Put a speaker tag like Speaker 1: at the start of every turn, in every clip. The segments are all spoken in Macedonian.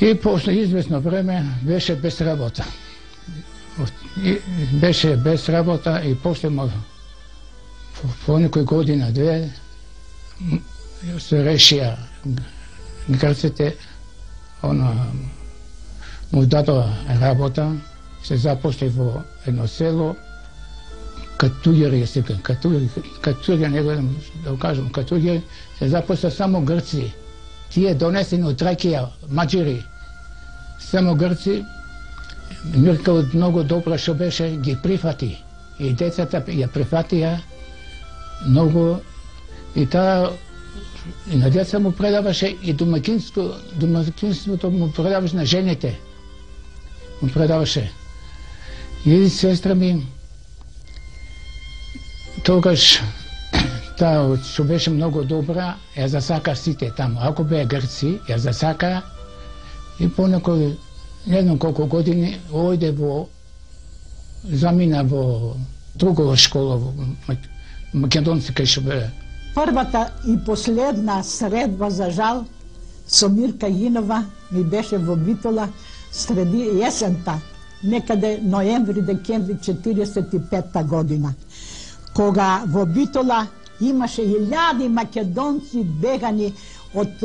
Speaker 1: И после известно време беше без работа. И беше без работа и после му по некој година, две, се решија грците, она, му дадоа работа, се запошли во едно село, катуѓери се катуѓери, катуѓери, не го да кажам, катуѓери, се запошли само грци. Тие донесени од Тракија, маджири, само грци, Мирка од многу добра што беше, ги прифати. И децата ја прифатија многу и таа и на деца му предаваше и домакинство, домакинството му предаваше на жените. Му предаваше. И сестра ми тогаш таа што беше многу добра, ја засака сите таму. Ако беа грци, ја засака и понекој не знам колку години ојде во замина во другова школа во македонци кај што бе.
Speaker 2: Првата и последна средба за жал со Мирка Јинова ми беше во Битола среди јесента, некаде ноември, декември 45 година, кога во Битола имаше илјади македонци бегани од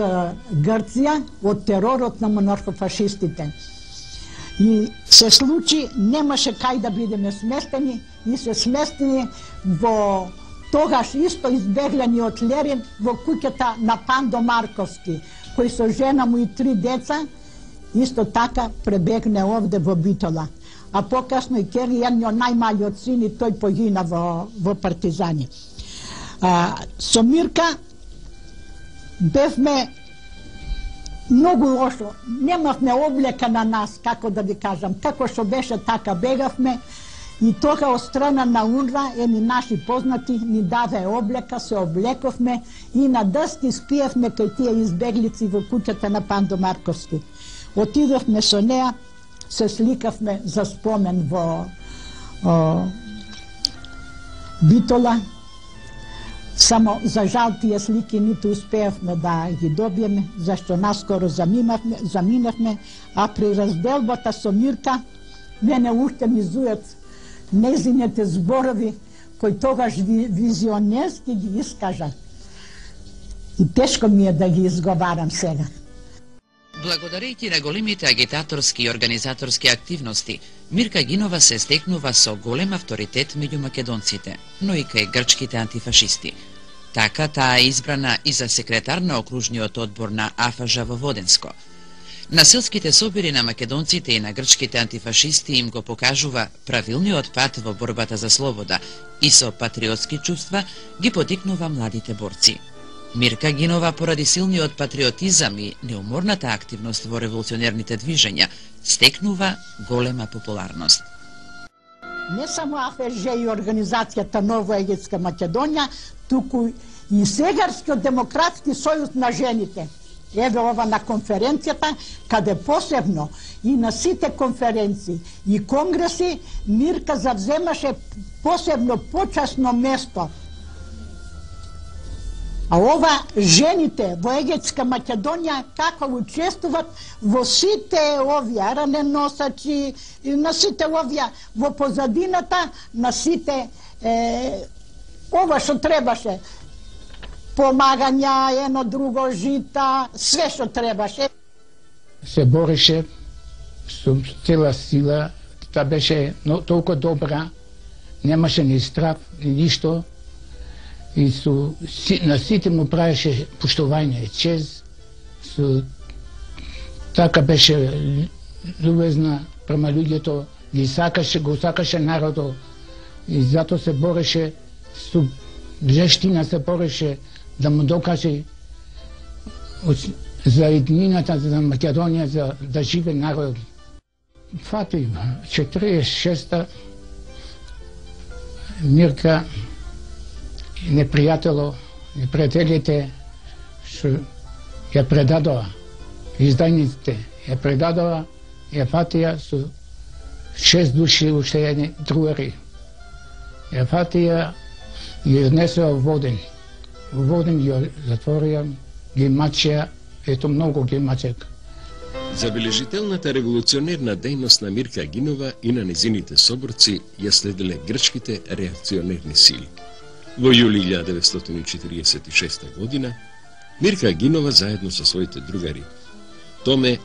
Speaker 2: Грција, од теророт на монархофашистите. И се случи, немаше кај да бидеме сместени и се сместени во тогаш исто избеглени од Лерин во куќата на Пандо Марковски, кој со жена му и три деца исто така пребегне овде во Битола. А покасно и Кери, едни од најмалиот сини, тој погина во, во партизани. А, со Мирка бевме многу лошо. Немавме облека на нас, како да ви кажам. Како што беше, така бегавме. И тога од страна на УНРА, ени наши познати, ни даде облека, се облековме и на дъсти спиевме кај тие избеглици во куќата на Пандо Марковски. Отидовме со неа, се сликавме за спомен во о, Битола, Само за жал тие слики ниту успеевме да ги добиеме, зашто наскоро заминавме, заминавме, а при разделбата со Мирка, мене уште ми зујат незините зборови, кои тогаш визионерски ги искажа. И тешко ми е да ги изговарам сега.
Speaker 3: Благодарејќи на големите агитаторски и организаторски активности, Мирка Гинова се стекнува со голем авторитет меѓу македонците, но и кај грчките антифашисти. Така таа е избрана и за секретар на окружниот одбор на АФАЖа во Воденско. На селските собири на македонците и на грчките антифашисти им го покажува правилниот пат во борбата за слобода и со патриотски чувства ги потикнува младите борци. Мирка Гинова поради силниот патриотизам и неуморната активност во револуционерните движења стекнува голема популарност.
Speaker 2: Не само АФЖ и организацијата Ново Егетска Македонија, туку и Сегарскиот демократски сојуз на жените. Еве ова на конференцијата, каде посебно и на сите конференции и конгреси Мирка завземаше посебно почасно место А ова жените во Егетска Македонија како учествуват во сите овие раненосачи, на сите овие во позадината, на сите е, ова што требаше. Помагања, едно друго жита, све што требаше.
Speaker 1: Се бореше со цела сила, та беше но, толку добра, немаше ни страх, ни ништо, и со, на сите му правеше поштовање, чест, со, така беше любезна према луѓето, ги сакаше, го сакаше народот. И зато се бореше со жештина се пореше да му докаже за еднината за Македонија за да живе народ. Фати 46-та Мирка непријатело, непријателите што ја предадоа, издајниците ја предадоа, ја фатија со шест души уште едни другари. Ја фатија и однесоа во Воден. Во Воден ја затворија, ги мачеа, ето многу ги мачеа.
Speaker 4: Забележителната револуционерна дејност на Мирка Гинова и на незините соборци ја следеле грчките реакционерни сили. Во јули 1946 година, Мирка Гинова заедно со своите другари Томе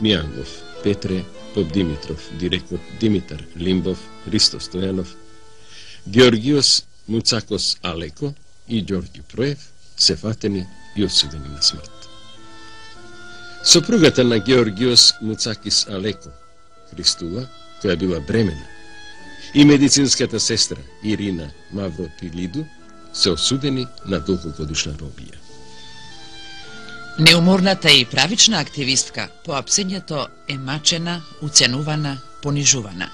Speaker 4: Мијангов, Петре Поп Димитров, директор Димитар Лимбов, Христо Стојанов, Георгиос Муцакос Алеко и Ѓорѓи Проев се фатени и осудени на смрт. Сопругата на Георгиос Муцакис Алеко, Христула, која била бремена, и медицинската сестра Ирина Мавропилиду се осудени на долгогодишна робија.
Speaker 3: Неуморната и правична активистка по апсењето е мачена, уценувана, понижувана.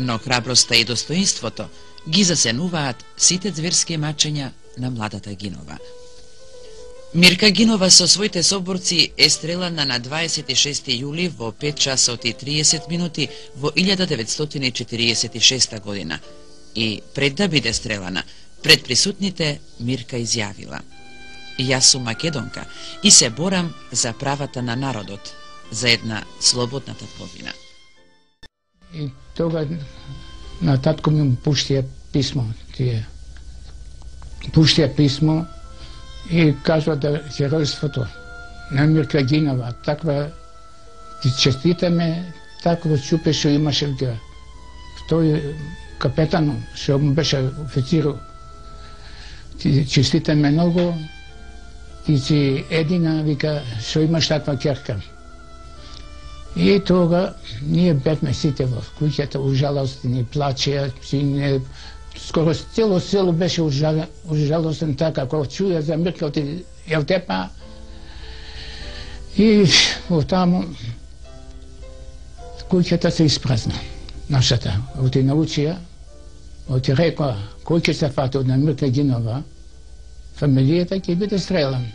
Speaker 3: Но храброста и достоинството ги засенуваат сите зверски мачења на младата Гинова. Мирка Гинова со своите соборци е стрелана на 26 јули во 5 часот и 30 минути во 1946 година. И пред да биде стрелана, пред присутните Мирка изјавила Јас сум македонка и се борам за правата на народот, за една слободна татковина.
Speaker 1: И тога на татко ми пуштија писмо, тие пуштија писмо и кажува да геројството на Мирка Гинова, таква ти честитаме, такво чупе што имаше га. Тој капетан, што му беше официру, ти честитаме многу, ти си едина, вика, што имаш таква керка. И тога ние бевме сите во куќата, ужалостни, плачеа, не скоро цело село беше ужалостен така, кога чуја за Мирка од Елтепа и во таму куќата се испразна, нашата. Оти научија, оти рекоа, кој ќе се фати од Мирка Гинова, фамилијата ќе биде стрелан.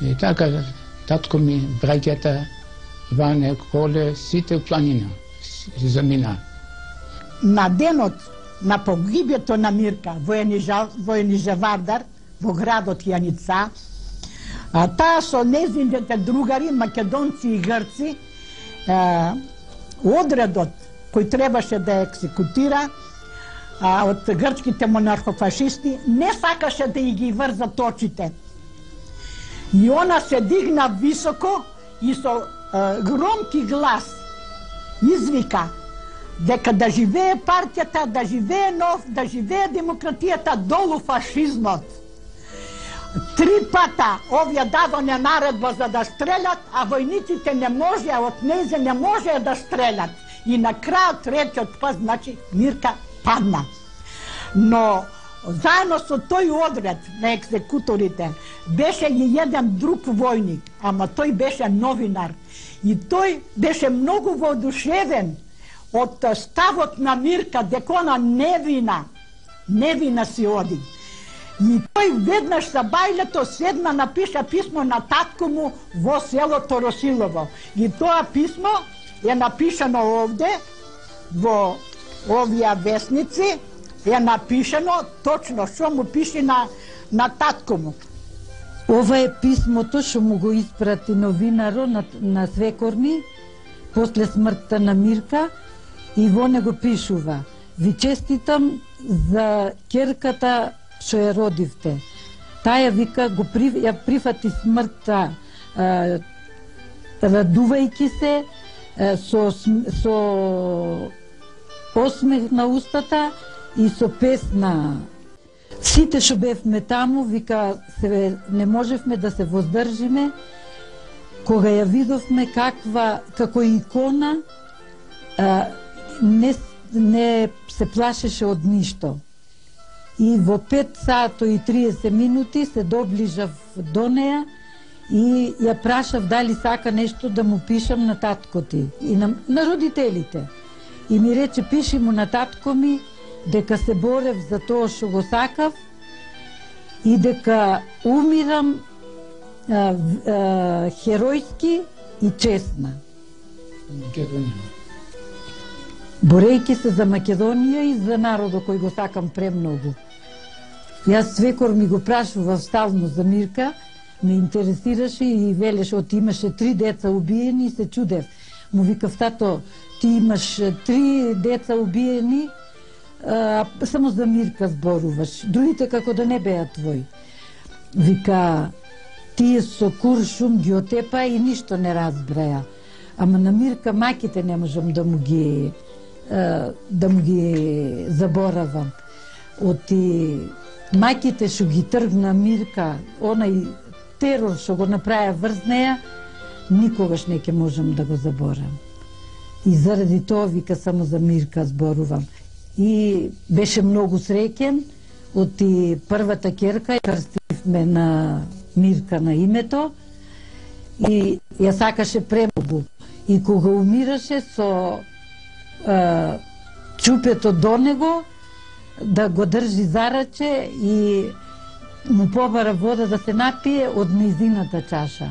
Speaker 1: И така, татко ми, браќата, Ване, Коле, сите планина замина.
Speaker 2: На денот на погибето на Мирка во Енижевардар, во градот Јаница, а таа со незините другари, македонци и грци, а, одредот кој требаше да екзекутира а, од грчките монархофашисти, не сакаше да ги врзат очите. И она се дигна високо и со громки глас извика дека да живее партијата, да живее нов, да живее демократијата, долу фашизмот. Три пата овие дадоне наредба за да стрелят, а војниците не можеа, од нејзе не можеа да стрелят. И на крајот третиот пат, значи, Мирка падна. Но заедно со тој одред на екзекуторите беше и еден друг војник, ама тој беше новинар. И тој беше многу воодушевен од ставот на Мирка дека она невина, невина си оди. И тој веднаш за бајлето седна напиша писмо на татко му во селото Росилово. И тоа писмо е напишано овде во овие вестници е напишано точно што му пише на на татко му.
Speaker 5: Ова е писмото што му го испрати новинаро на, на Свекорни после смртта на Мирка и во него пишува Ви честитам за керката што ја родивте. Таја вика го при, ја прифати смртта а, радувајќи се а, со, со осмех на устата и со песна. Сите што бевме таму, вика, се, не можевме да се воздржиме, кога ја видовме каква, како икона, а, не, не се плашеше од ништо. И во 5 сато и 30 минути се доближав до неја и ја прашав дали сака нешто да му пишам на татко ти и на, на родителите. И ми рече, пиши му на татко ми дека се борев за тоа што го сакав и дека умирам а, а, херојски и честна.
Speaker 1: Македонија
Speaker 5: борејќи се за Македонија и за народот кој го сакам премногу. Јас свекор ми го прашував стално за Мирка, ме интересираше и велеше, от имаше три деца убиени и се чудев. Му викав, тато, ти имаш три деца убиени, а, само за Мирка зборуваш. Другите како да не беа твои. Вика, тие со куршум ги отепа и ништо не разбраја. Ама на Мирка маките не можам да му ги да му ги заборавам. Оти маките што ги тргна Мирка, онај терор што го направија врз неја, никогаш не ќе можам да го заборам. И заради тоа вика само за Мирка зборувам. И беше многу среќен, оти првата керка крстивме на Мирка на името. И ја сакаше премногу И кога умираше со е, чупето до него, да го држи зараче и му побара вода да се напие од низината чаша.